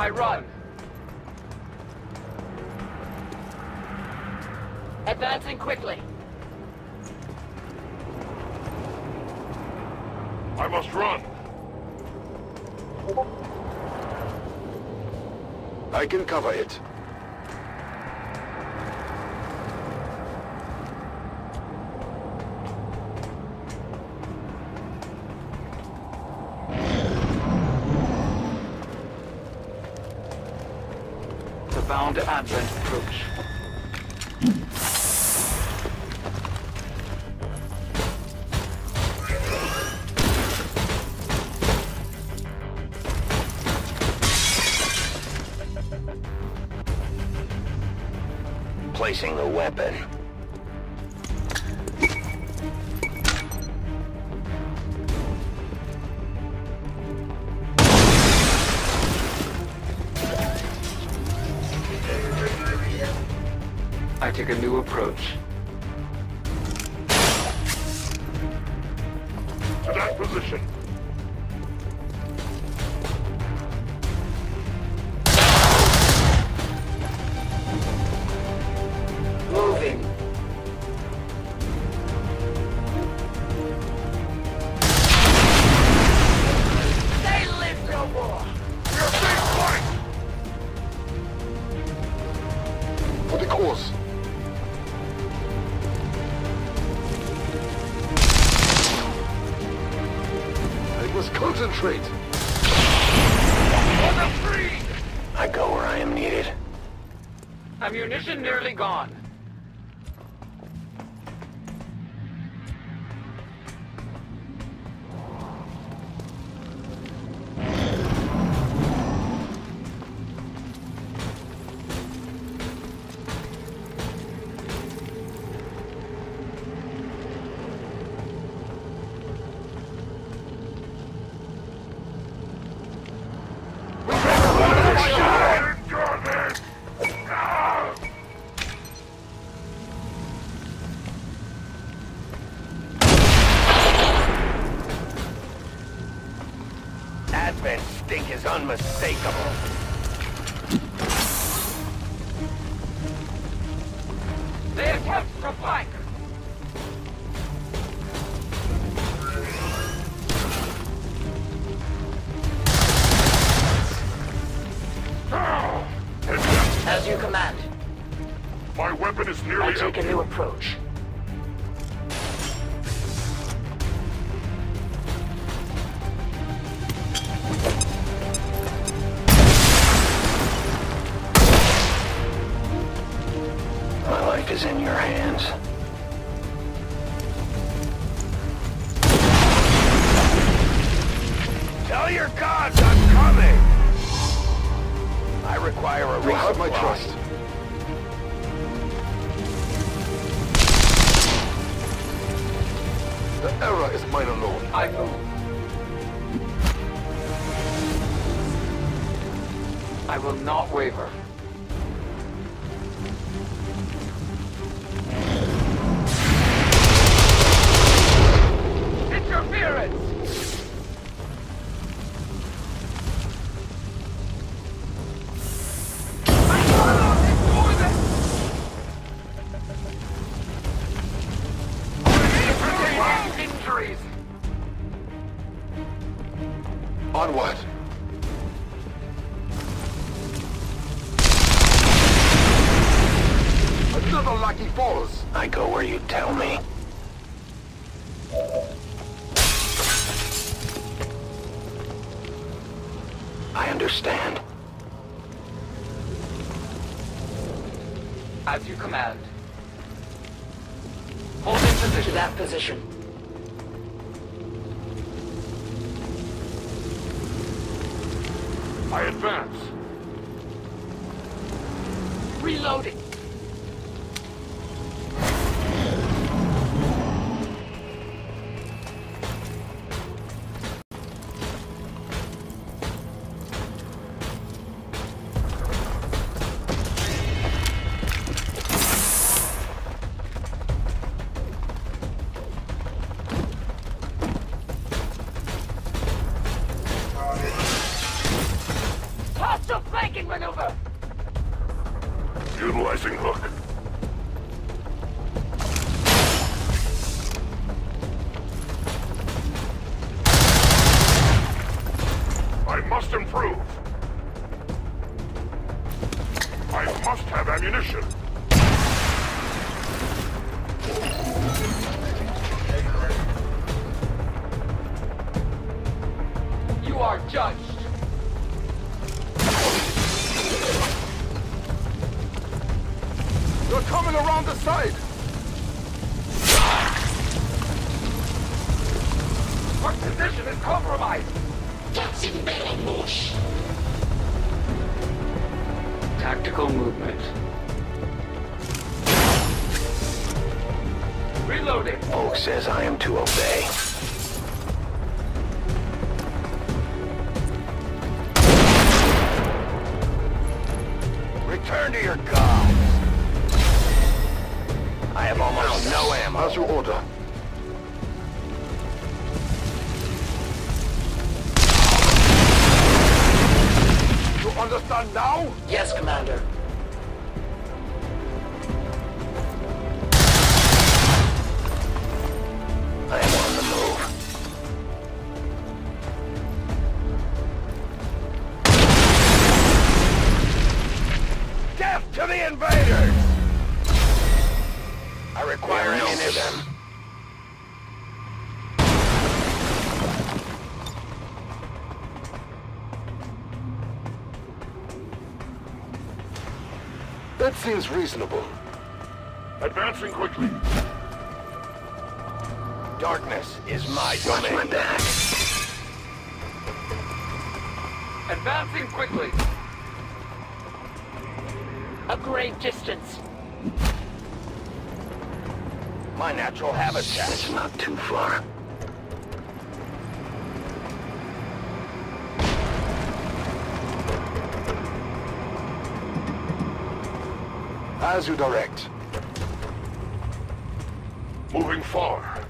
I run. Advancing quickly. I must run. I can cover it. The bound advent approach. Placing the weapon. I take a new approach. To that position. Concentrate. On the three! I go where I am needed. Ammunition nearly gone. Unmistakable. They attempt to flank. As you command. My weapon is nearly I take empty. a new approach. Tell your gods I'm coming! I require a You have my trust. The error is mine alone. I move. I will not waver. Falls. I go where you tell me. I understand. As you command. Hold in position. To that position. I advance. Reloading. Judged. They're coming around the side! Our position is compromised. Tactical movement. Reloading. Oak says I am to obey. Understand now? Yes, Commander. I am on the move. Death to the invaders! I require an to them. That seems reasonable. Advancing quickly. Darkness is my domain. my back. Advancing quickly. A great distance. My natural habitat. It's not too far. As you direct. Moving far.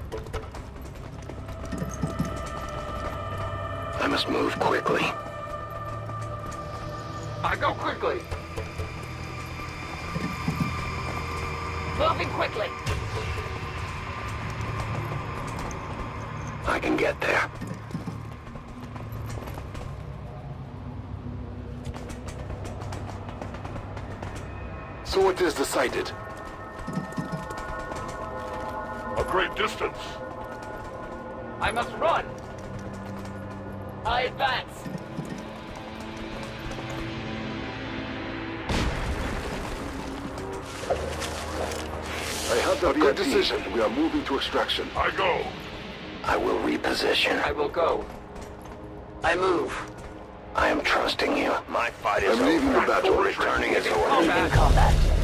I must move quickly. I go quickly. Moving quickly. I can get there. So it is decided. A great distance. I must run. I advance. I have a good decision. We are moving to extraction. I go. I will reposition. I will go. I move. I am trusting you. My fight is I'm leaving over. the battle. Returning as In ordered. combat. combat.